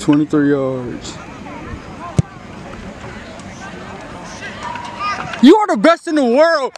Twenty-three yards. You are the best in the world.